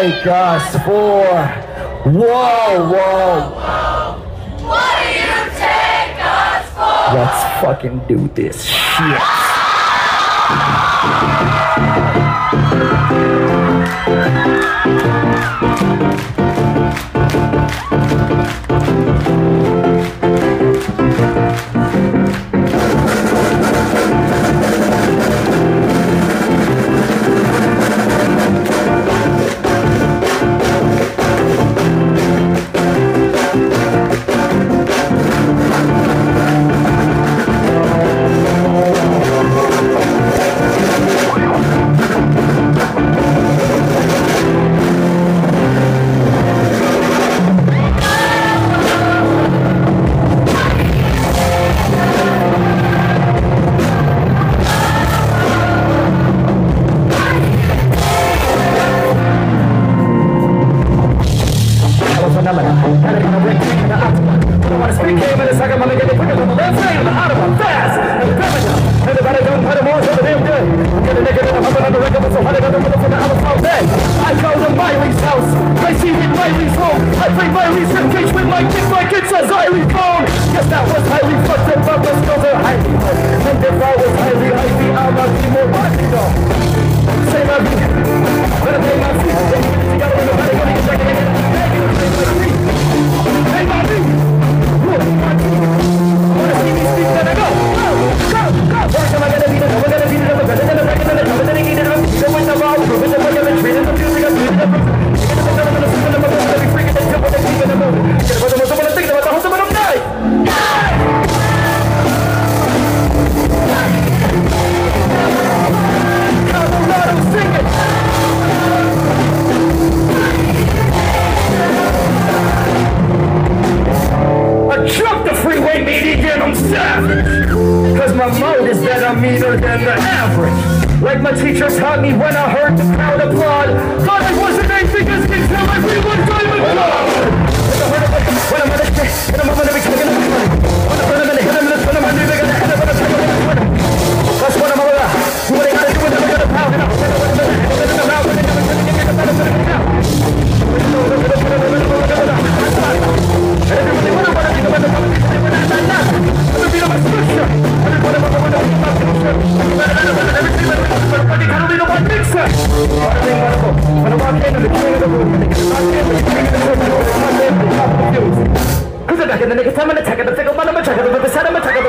take us for. Whoa, whoa. What do you take us for? Let's fucking do this shit. house. I see it my reason, I play my reason, cage with my kick like it's says freeway meeting and I'm savage. Cause my mode is that I'm meaner than the average. Like my teacher taught me when I heard the crowd applaud. Thought I wasn't anything because until everyone died with Cause I got the nigga, I'm gonna take it, the single, but I'm gonna take it, but the son of check. take